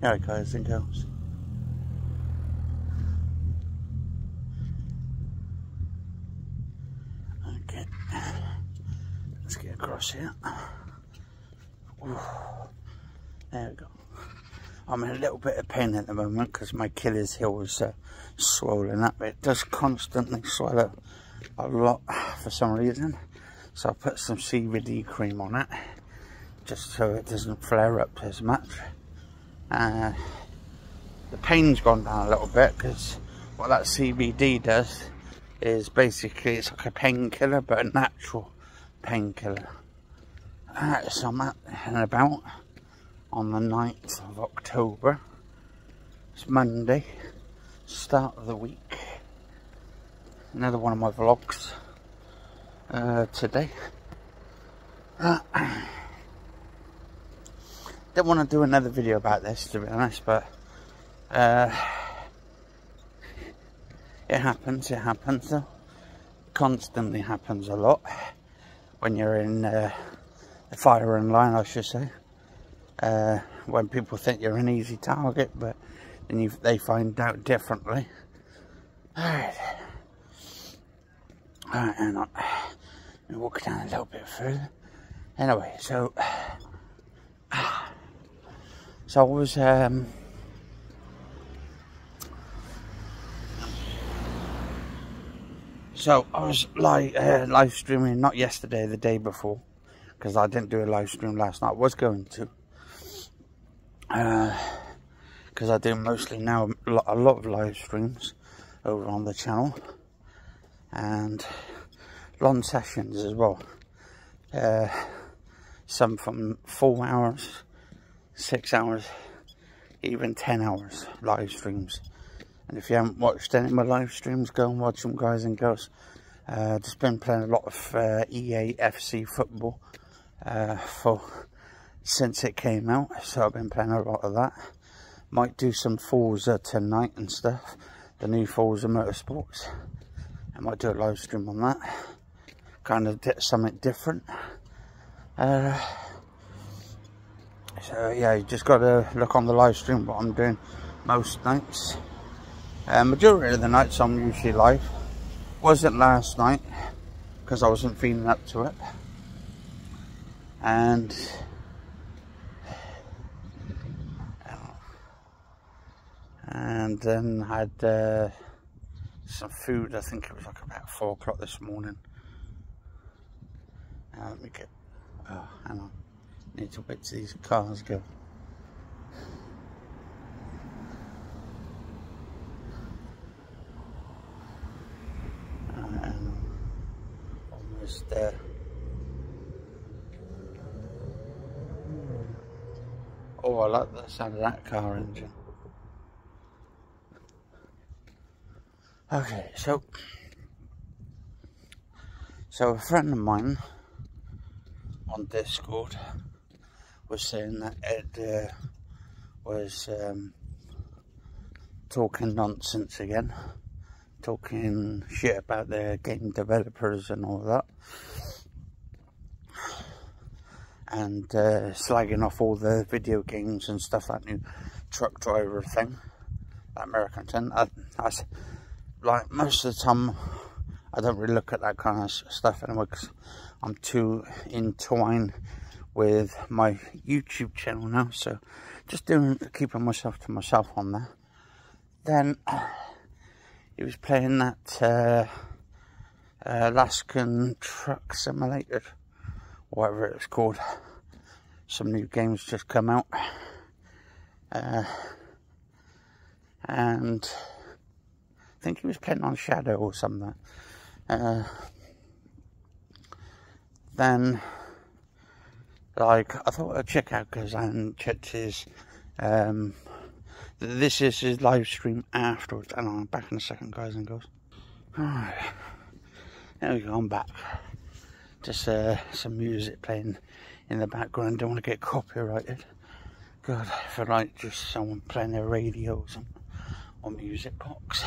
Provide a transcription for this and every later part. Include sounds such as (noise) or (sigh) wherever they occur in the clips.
Alright guys and girls. Okay. Let's get across here. There we go. I'm in a little bit of pain at the moment because my Achilles heel is uh, swollen up. It does constantly swell up a lot for some reason. So I put some CBD cream on it just so it doesn't flare up as much. Uh, the pain's gone down a little bit because what that CBD does is basically it's like a painkiller but a natural painkiller. Uh, so I'm out and about on the 9th of October. It's Monday, start of the week. Another one of my vlogs uh, today. Uh, didn't want to do another video about this to be honest, but uh, it happens, it happens though. Constantly happens a lot when you're in uh, the firing line, I should say uh, when people think you're an easy target, but then you, they find out differently. (sighs) Alright. Alright, and gonna walk down a little bit further. Anyway, so so I was um so I was live uh, live streaming not yesterday, the day before, because I didn't do a live stream last night. I was going to, because uh, I do mostly now a lot of live streams over on the channel and long sessions as well. Uh, some from four hours, six hours, even 10 hours live streams. And if you haven't watched any of my live streams, go and watch them, guys and girls. Uh, just been playing a lot of uh, EA FC football uh, for since it came out, so I've been playing a lot of that. Might do some Forza tonight and stuff, the new Forza Motorsports. I might do a live stream on that, kind of get something different. Uh, so yeah, you just got to look on the live stream what I'm doing most nights. Uh, majority of the nights I'm usually live. Wasn't last night because I wasn't feeling up to it. And and then had uh, some food. I think it was like about four o'clock this morning. Now let me get. Oh, hang on. Need to wait till these cars go. Almost there. Oh, I like the sound of that car engine. Okay, so so a friend of mine on Discord was saying that Ed uh, was um, talking nonsense again, talking shit about their game developers and all that, and uh, slagging off all the video games and stuff. That new truck driver thing, that American thing. I, I, like most of the time I don't really look at that kind of stuff anymore because I'm too entwined with my YouTube channel now so just doing keeping myself to myself on there. Then (sighs) he was playing that uh, Alaskan Truck Simulator whatever it's called. Some new games just come out. Uh, and I think he was playing on Shadow or something. Uh, then, like, I thought I'd check out hadn't checked his. Um, this is his live stream afterwards. And I'm back in a second, guys and girls. Alright. There we go, I'm back. Just uh, some music playing in the background. Don't want to get copyrighted. God, feel like just someone playing their radio or something on music box.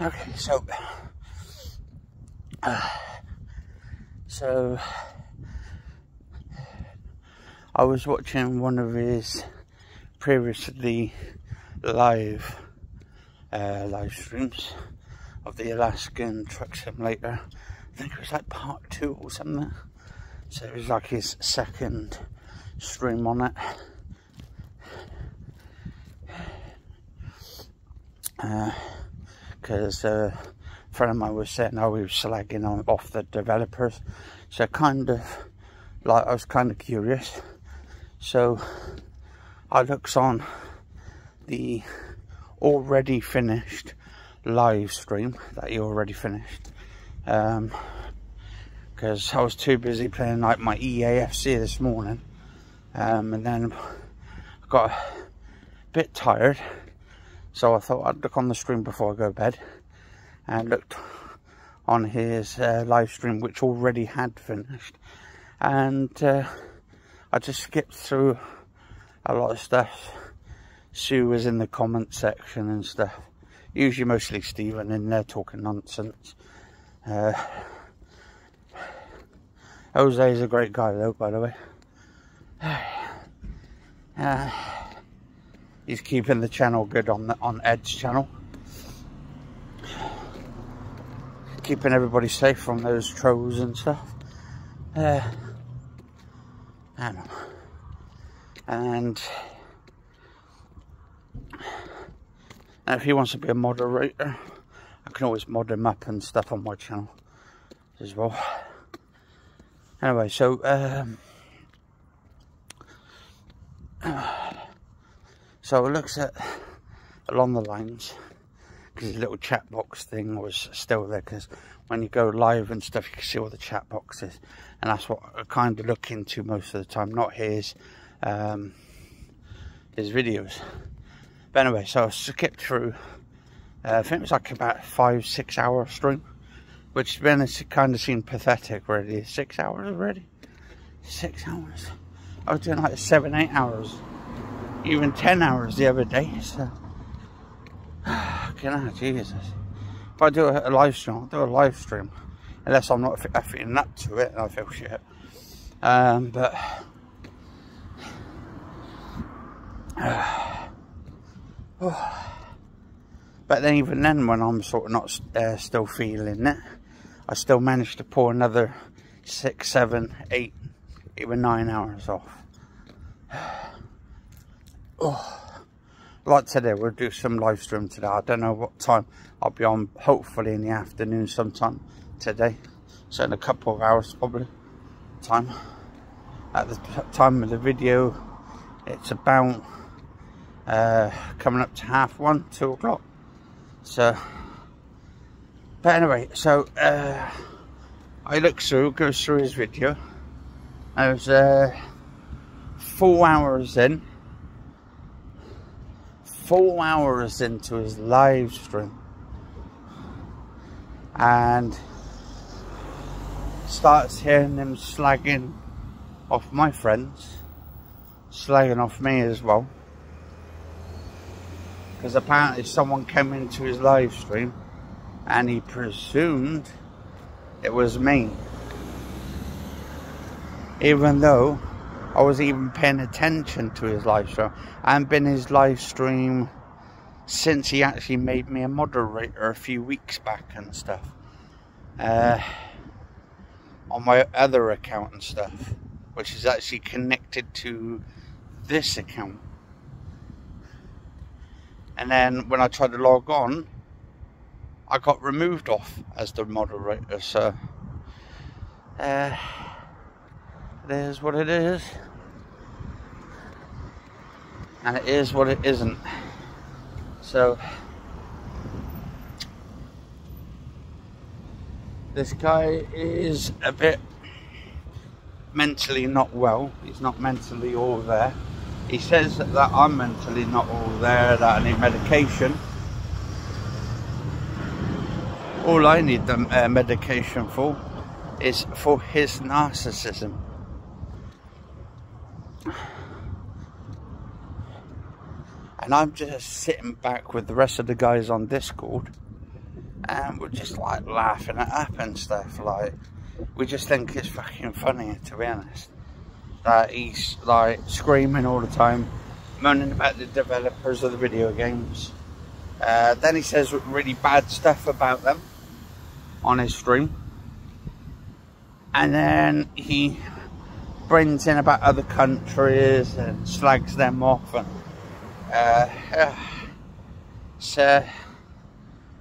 Okay, so, uh, (sighs) so, I was watching one of his previously live uh, live streams of the Alaskan Truck Simulator. I think it was like part two or something. So it was like his second stream on it. Because uh, uh, a friend of mine was saying how he was slagging on, off the developers. So kind of, like, I was kind of curious. So I looks on the already finished live stream that he already finished. Um, because I was too busy playing like my EAFC this morning um, and then I got a bit tired so I thought I'd look on the stream before I go to bed and looked on his uh, live stream which already had finished and uh, I just skipped through a lot of stuff Sue was in the comment section and stuff usually mostly Stephen in there talking nonsense uh, Jose is a great guy though, by the way. (sighs) Uh, he's keeping the channel good on the on Ed's channel. Keeping everybody safe from those trolls and stuff. Uh, Know. And if he wants to be a moderator, I can always mod him up and stuff on my channel as well. Anyway, so um, so it looks at along the lines because the little chat box thing was still there because when you go live and stuff you can see all the chat boxes and that's what I kind of look into most of the time not his um, his videos but anyway so I skipped through uh, I think it was like about five six hour stream which then it's kind of seemed pathetic really. Six hours already? Six hours. I was doing like seven, eight hours. Even ten hours the other day. So, can Jesus. If I do a, a, live stream, I'll do a live stream. Unless I'm not feeling up to it and I feel shit. Um, but... Uh. (sighs) But then even then when I'm sort of not uh, still feeling it, I still manage to pull another six, seven, eight, even nine hours off. (sighs) oh. Like today, we'll do some live stream today. I don't know what time I'll be on, hopefully in the afternoon sometime today. So in a couple of hours probably time. At the time of the video, it's about uh, coming up to half one, two o'clock. So but anyway, so uh, I look through, goes through his video. I was uh, four hours in, four hours into his live stream, and starts hearing him slagging off my friends, slagging off me as well. Because apparently someone came into his live stream and he presumed it was me. Even though I was even paying attention to his live stream. I haven't been his live stream since he actually made me a moderator a few weeks back and stuff. Uh, on my other account and stuff, which is actually connected to this account. And then when I tried to log on, I got removed off as the moderator, so uh, it is what it is, and it is what it isn't. So this guy is a bit mentally not well. He's not mentally all there. He says that, that I'm mentally not all there, that I need medication all I need the uh, medication for is for his narcissism. And I'm just sitting back with the rest of the guys on Discord and we're just like laughing it up and stuff. Like, we just think it's fucking funny, to be honest. That he's like screaming all the time, moaning about the developers of the video games. Uh, then he says really bad stuff about them on his stream. And then he brings in about other countries and slags them off. And uh, it's uh,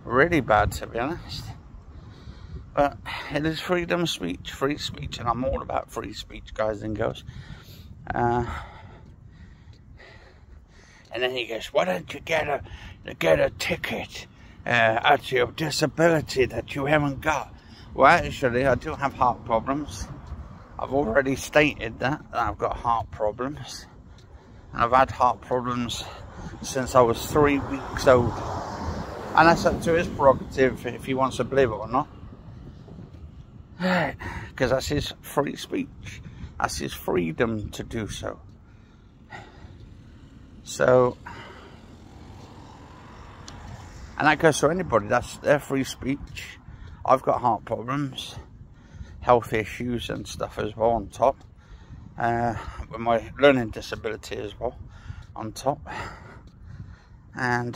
really bad to be honest. But it is freedom of speech, free speech, and I'm all about free speech, guys and girls. Uh, and then he goes, "Why don't you get a get a ticket uh, at your disability that you haven't got?" Well, actually, I do have heart problems. I've already stated that, that I've got heart problems, and I've had heart problems since I was three weeks old. And that's up to his prerogative if he wants to believe it or not. (sighs) Because that's his free speech. That's his freedom to do so. So, and that goes for anybody. That's their free speech. I've got heart problems, health issues and stuff as well on top. Uh, with my learning disability as well on top. And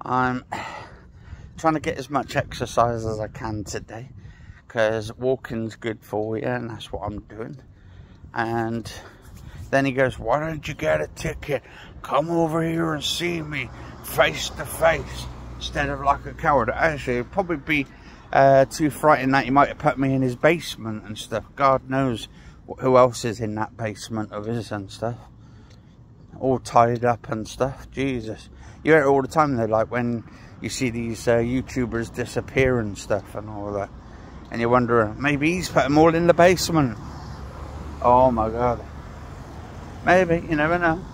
I'm trying to get as much exercise as I can today because walking's good for you and that's what I'm doing and then he goes why don't you get a ticket come over here and see me face to face instead of like a coward actually it'd probably be uh, too frightened that he might have put me in his basement and stuff God knows who else is in that basement of his and stuff all tied up and stuff Jesus you hear it all the time though like when you see these uh, YouTubers disappear and stuff and all that and you wonder, maybe he's put them all in the basement. Oh my God. Maybe, you never know.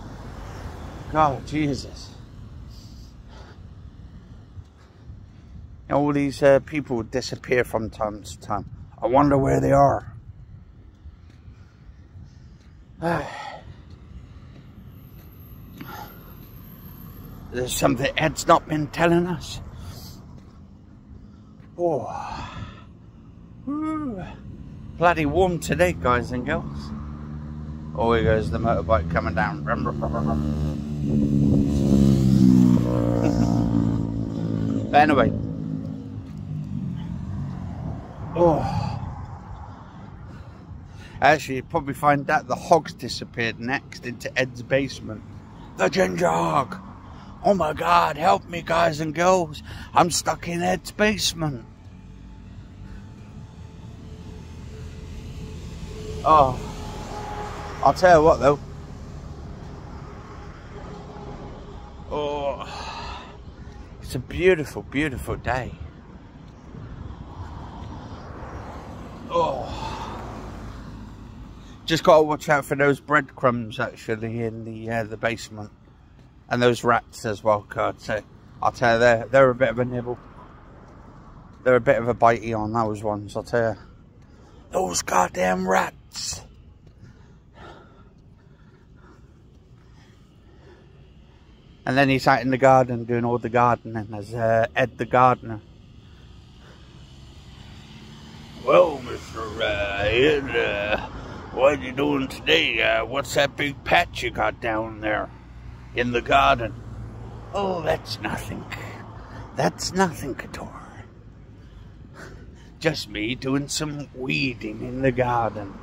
God, Jesus. All these uh, people disappear from time to time. I wonder where they are. (sighs) There's something Ed's not been telling us. Oh. Bloody warm today, guys and girls. Oh, here goes the motorbike coming down. (laughs) but anyway. Oh. Actually, you'd probably find that the hogs disappeared next into Ed's basement. The ginger hog. Oh my god, help me guys and girls. I'm stuck in Ed's basement. Oh, I'll tell you what though. Oh, it's a beautiful, beautiful day. Oh, just got to watch out for those breadcrumbs actually in the uh, the basement, and those rats as well. God, so I'll tell you, they're they're a bit of a nibble. They're a bit of a bitey on those ones. I'll tell you. Those goddamn rats. And then he's out in the garden doing all the gardening as uh, Ed the gardener. Well, Mr. Uh, Ed, uh, what are you doing today? Uh, what's that big patch you got down there in the garden? Oh, that's nothing. That's nothing, Kator. Just me doing some weeding in the garden.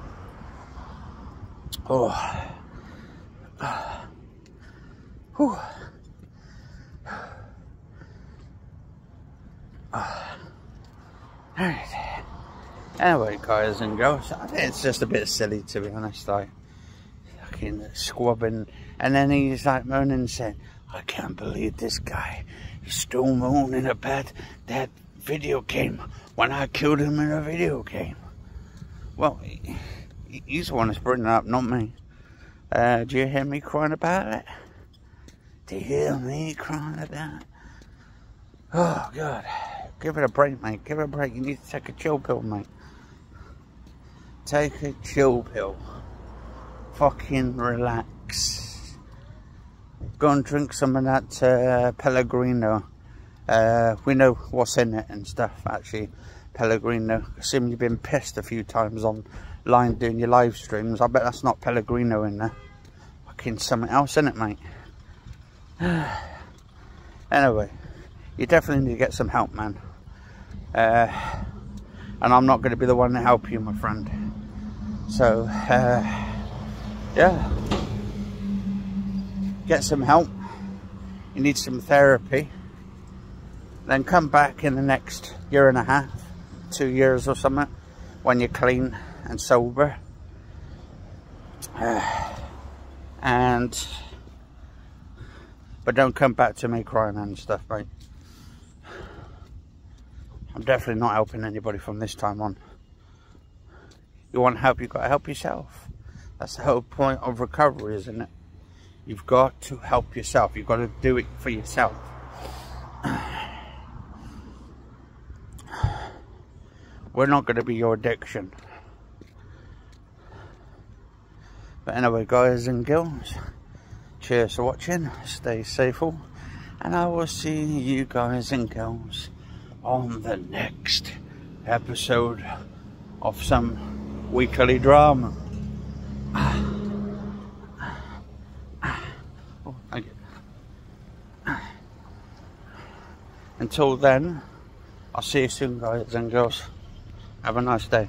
Oh. Whew. Alright. Anyway, guys and girls, I think it's just a bit silly to be honest. Like, fucking squabbing. And then he's like moaning and saying, I can't believe this guy is still moaning about that video game when I killed him in a video game. Well, he's the one that's bringing it up, not me. Uh, do you hear me crying about it? Do you hear me crying about it? Oh, God. Give it a break, mate. Give it a break. You need to take a chill pill, mate. Take a chill pill. Fucking relax. Go and drink some of that uh, Pellegrino. Uh, we know what's in it and stuff, actually. Pellegrino. Assuming you've been pissed a few times online doing your live streams. I bet that's not Pellegrino in there. fucking something else, isn't it, mate? (sighs) anyway, you definitely need to get some help, man. Uh, and I'm not going to be the one to help you, my friend. So, uh, yeah. Get some help. You need some therapy. Then come back in the next year and a half, two years or something, when you're clean and sober. Uh, (sighs) and, but don't come back to me crying and stuff, mate. I'm definitely not helping anybody from this time on. You want help, you've got to help yourself. That's the whole point of recovery, isn't it? You've got to help yourself. You've got to do it for yourself. (sighs) We're not going to be your addiction. But anyway, guys and girls, cheers for watching. Stay safe all. And I will see you guys and girls on the next episode of some weekly drama. Until then, I'll see you soon guys and girls. Have a nice day.